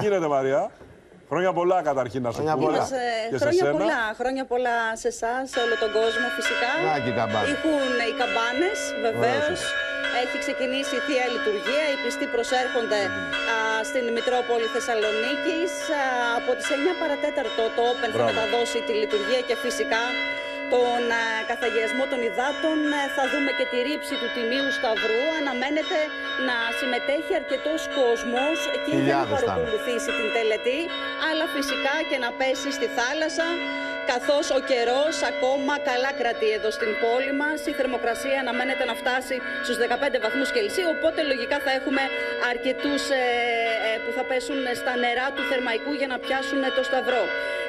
Τι γίνεται, Μαρία; Χρόνια πολλά καταρχήν να σου Χρόνια πούμε. πολλά. Μας, ε, Και σε χρόνια σένα. πολλά. Χρόνια πολλά σε εσάς, σε όλο τον κόσμο φυσικά. Να και οι καμπάνες. Έχουν οι καμπάνες, βεβαίως. Έχει ξεκινήσει η θεία λειτουργία. Οι πιστοί προσέρχονται α, στην Μητρόπολη Θεσσαλονίκης. Από τις 9 παρατέταρτο το Open θα Μπράβο. μεταδώσει τη λειτουργία και φυσικά τον α, καθαγιασμό των υδάτων. Ε, Θα δούμε και τη ρήψη του Τιμίου Σταυρού. Αναμένεται να συμμετέχει αρκετός κόσμος και για να Χιλιάδες θα είναι. παρακολουθήσει την τελετή, αλλά φυσικά και να πέσει στη θάλασσα, καθώς ο καιρός ακόμα καλά κρατεί εδώ στην πόλη μας. Η θερμοκρασία αναμένεται να φτάσει στους 15 βαθμούς Κελσίου, οπότε λογικά θα έχουμε αρκετούς ε, ε, που θα πέσουν στα νερά του θερμαϊκού για να πιάσουν το σταυρό.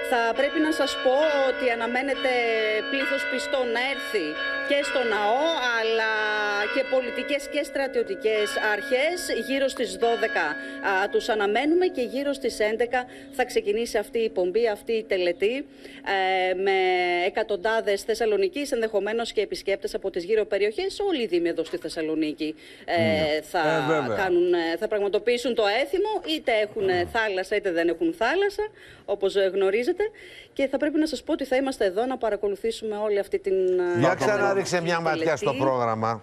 Θα πρέπει να σας πω ότι αναμένεται πλήθος πιστών να έρθει και στο ναό, αλλά και πολιτικές και στρατιωτικές αρχές. Γύρω στις 12 α, τους αναμένουμε και γύρω στις 11 θα ξεκινήσει αυτή η πομπή, αυτή η τελετή ε, με εκατοντάδες Θεσσαλονικής, ενδεχομένως και επισκέπτες από τις γύρω περιοχές. Όλοι οι δήμοι εδώ στη Θεσσαλονίκη ε, θα, Ε, βέβαια. κάνουν, ε, θα πραγματοποιήσουν το έθιμο, είτε έχουν ε, θάλασσα είτε δεν έχουν θάλασσα, όπως ε, γνωρίζετε. Και θα πρέπει να σας πω ότι θα είμαστε εδώ να παρακολουθήσουμε όλη αυτή την ε, Για την ξαναρίξε μια τελετή. ματιά στο πρόγραμμα.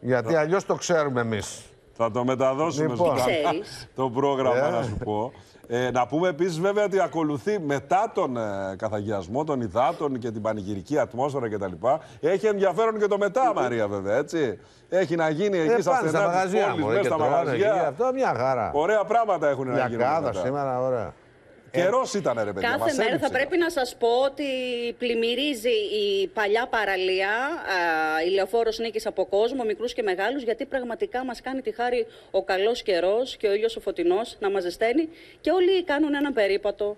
Γιατί αλλιώς το ξέρουμε εμείς. Θα το μεταδώσουμε Λοιπόν. στο Ξέρεις. το πρόγραμμα, Ε. να σου πω. Ε, να πούμε επίσης βέβαια ότι ακολουθεί μετά τον ε, καθαγιασμό των υδάτων και την πανηγυρική ατμόσφαιρα κτλ. Έχει ενδιαφέρον και το μετά, Μαρία, βέβαια, έτσι. Έχει να γίνει εκεί Ε, στα πάνε στα στενά της μαγαζιά πόλης, μου. μέσα Και στα τρώνε εκεί, μαγαζιά. αυτό μια χαρά. Ωραία πράγματα έχουν να γίνουν. Λιακάδα μετά. σήμερα, ωραία. Καιρός ήταν, ρε παιδιά. Κάθε μας μέρα θα έλειψε. πρέπει να σας πω ότι πλημμυρίζει η παλιά παραλία, α, η Λεωφόρος Νίκης από κόσμο, μικρούς και μεγάλους, γιατί πραγματικά μας κάνει τη χάρη ο καλός καιρός και ο ήλιος ο φωτεινός να μας ζεσταίνει και όλοι κάνουν ένα περίπατο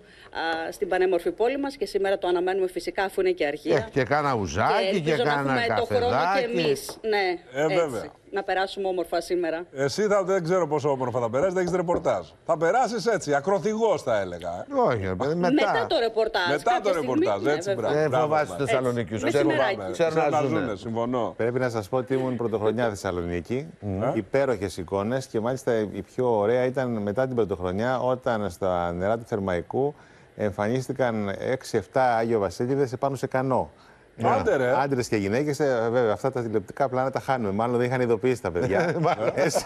α, στην πανέμορφη πόλη μας και σήμερα το αναμένουμε φυσικά αφού είναι και αρχαία. Ε, και κάνα ουζάκι και, ελπίζω να κάνα έχουμε το χρόνο και καφεδάκι. εμείς. Ναι, Ε, έτσι, βέβαια. Να περάσουμε όμορφα σήμερα. Εσύ θα, δεν ξέρω πόσο όμορφα θα περάσει, δεν έχεις ρεπορτάζ. Θα περάσεις έτσι, ακροθυγός θα έλεγα. ε. Όχι, ρε παιδί, μετά. Μετά το ρεπορτάζ. Μετά κάποια το στιγμή, ρεπορτάζ, ναι, έτσι, βέβαια. μπράβο. Δεν Μπράβο, φοβάσαι μπράβο. τη Θεσσαλονίκη. Έτσι, Ξέρουν, μεσημεράκι. ξέρουν Ξέρουν να να ζουνε. ζουνε, συμφωνώ. Πρέπει να σας πω ότι ήμουν πρωτοχρονιά Θεσσαλονίκη. Υπέροχες εικόνες και μάλιστα η πιο ωραία ήταν μετά την πρωτοχρονιά όταν στα νερά του Θερμαϊκού εμφανίστηκαν 6-7 Άγιο Βασίλειδες επάνω σε κανό. Άντε, ρε. Άντρες και γυναίκες, βέβαια, αυτά τα τηλεοπτικά πλάνα τα χάνουμε. Μάλλον δεν είχαν ειδοποιήσει τα παιδιά. Έτσι.